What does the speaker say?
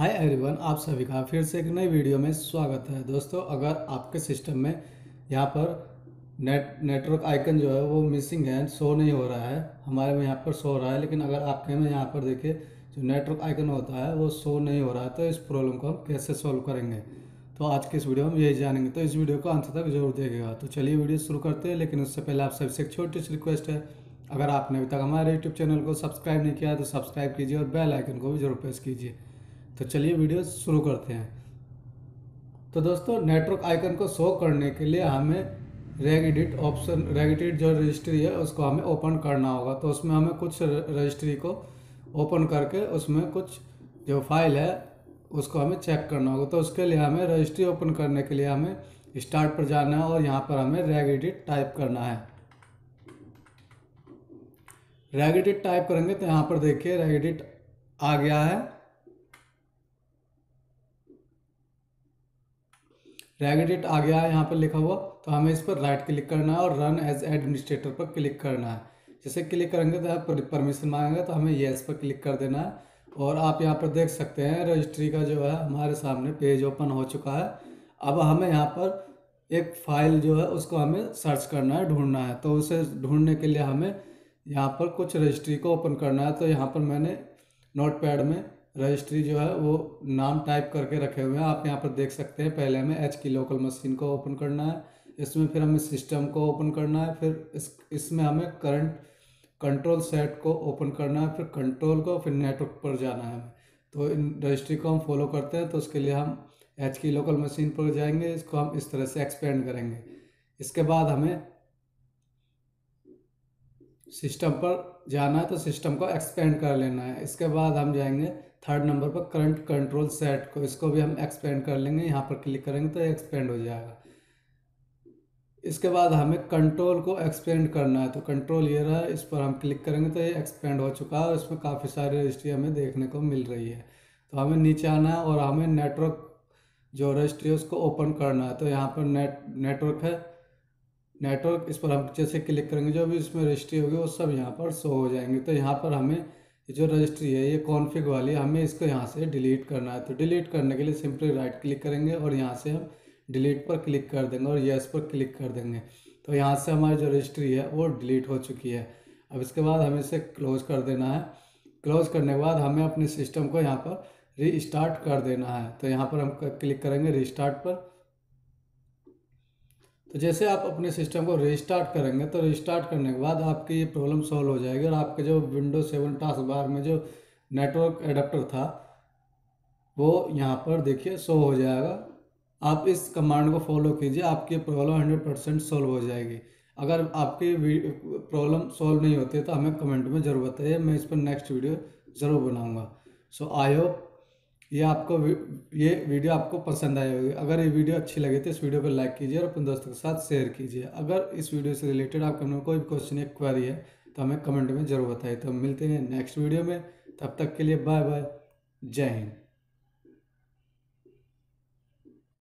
Hi everyone आप सभी का फिर से एक नई वीडियो में स्वागत है। दोस्तों, अगर आपके सिस्टम में यहाँ पर नेट नेटवर्क आइकन जो है वो मिसिंग है शो नहीं हो रहा है, हमारे में यहाँ पर शो हो रहा है, लेकिन अगर आपके में यहाँ पर देखिए जो नेटवर्क आइकन होता है, वो शो नहीं हो रहा है तो इस प्रॉब्लम को हम कैसे सॉल्व करेंगे? तो आज के इस वीडियो में यही जानेंगे। तो इस वीडियो को अंत तक ज़रूर देखेगा तो चलिए वीडियो शुरू करते हैं, लेकिन उससे पहले आप सबसे एक छोटी सी रिक्वेस्ट है। अगर आपने अभी तक हमारे यूट्यूब चैनल को सब्सक्राइब नहीं किया तो सब्सक्राइब कीजिए और बेल आइकन को भी ज़रूर प्रेस कीजिए। तो चलिए वीडियो शुरू करते हैं। तो दोस्तों नेटवर्क आइकन को शो करने के लिए हमें reg edit option reg edit जो रजिस्ट्री है, उसको हमें ओपन करना होगा। तो उसमें हमें कुछ रजिस्ट्री को ओपन करके उसमें कुछ जो फ़ाइल है, उसको हमें चेक करना होगा। तो उसके लिए हमें रजिस्ट्री ओपन करने के लिए हमें स्टार्ट पर जाना है और यहाँ पर हमें रेग एडिट टाइप करना है। रेग एडिट टाइप करेंगे तो यहाँ पर देखिए रेग एडिट आ गया है। रेग एडिट आ गया है, यहाँ पर लिखा हुआ तो हमें इस पर राइट क्लिक करना है और रन एज एडमिनिस्ट्रेटर पर क्लिक करना है। जैसे क्लिक करेंगे तो परमिशन मांगेंगे तो हमें येस पर क्लिक कर देना है। और आप यहाँ पर देख सकते हैं रजिस्ट्री का जो है, हमारे सामने पेज ओपन हो चुका है। अब हमें यहाँ पर एक फ़ाइल जो है, उसको हमें सर्च करना है, ढूंढना है। तो उसे ढूँढने के लिए हमें यहाँ पर कुछ रजिस्ट्री को ओपन करना है। तो यहाँ पर मैंने नोट पैड में रजिस्ट्री जो है वो नाम टाइप करके रखे हुए हैं। आप यहाँ पर देख सकते हैं, पहले हमें एच की लोकल मशीन को ओपन करना है, इसमें फिर हमें सिस्टम को ओपन करना है, फिर इस, इसमें हमें करंट कंट्रोल सेट को ओपन करना है, फिर कंट्रोल को, फिर नेटवर्क पर जाना है। हमें तो इन रजिस्ट्री को हम फॉलो करते हैं तो उसके लिए हम एच की लोकल मशीन पर जाएँगे, इसको हम इस तरह से एक्सपेंड करेंगे। इसके बाद हमें सिस्टम पर जाना है तो सिस्टम को एक्सपेंड कर लेना है। इसके बाद हम जाएँगे थर्ड नंबर पर करंट कंट्रोल सेट को, इसको भी हम एक्सपेंड कर लेंगे, यहाँ पर क्लिक करेंगे तो एक्सपेंड हो जाएगा। इसके बाद हमें कंट्रोल को एक्सपेंड करना है तो कंट्रोल ये रहा, इस पर हम क्लिक करेंगे तो ये एक्सपेंड हो चुका है, और इसमें काफ़ी सारी रजिस्ट्री हमें देखने को मिल रही है। तो हमें नीचे आना है, और हमें नेटवर्क जो रजिस्ट्री है, उसको ओपन करना है। तो यहाँ पर नेट नेटवर्क है। नेटवर्क इस पर हम जैसे क्लिक करेंगे, जो भी इसमें रजिस्ट्री होगी, वो सब यहाँ पर शो हो जाएँगे। तो यहाँ पर हमें जो रजिस्ट्री है, ये कॉन्फ़िग वाली, हमें इसको यहाँ से डिलीट करना है। तो डिलीट करने के लिए सिंपली राइट क्लिक करेंगे और यहाँ से हम डिलीट पर क्लिक कर देंगे और येस पर क्लिक कर देंगे। तो यहाँ से हमारी जो रजिस्ट्री है, वो डिलीट हो चुकी है। अब इसके बाद हमें इसे क्लोज कर देना है। क्लोज करने के बाद हमें अपने सिस्टम को यहाँ पर रीस्टार्ट कर देना है। तो यहाँ पर हम क्लिक करेंगे रीस्टार्ट पर। तो जैसे आप अपने सिस्टम को रिस्टार्ट करेंगे तो रिस्टार्ट करने के बाद आपकी ये प्रॉब्लम सॉल्व हो जाएगी और आपके जो विंडो सेवन टास्क बार में जो नेटवर्क एडाप्टर था, वो यहाँ पर देखिए शो हो जाएगा। आप इस कमांड को फॉलो कीजिए, आपकी प्रॉब्लम हंड्रेड परसेंट सॉल्व हो जाएगी। अगर आपकी प्रॉब्लम सॉल्व नहीं होती है तो हमें कमेंट में ज़रूर बताइए मैं इस पर नेक्स्ट वीडियो ज़रूर बनाऊँगा। सो आई होप ये आपको ये वीडियो आपको पसंद आई होगी। अगर ये वीडियो अच्छी लगी तो इस वीडियो को लाइक कीजिए और अपने दोस्तों के साथ शेयर कीजिए। अगर इस वीडियो से रिलेटेड आपके में कोई भी क्वेश्चन या क्वेरी है तो हमें कमेंट में ज़रूर बताइए। तो मिलते हैं नेक्स्ट वीडियो में। तब तक के लिए बाय बाय जय हिंद।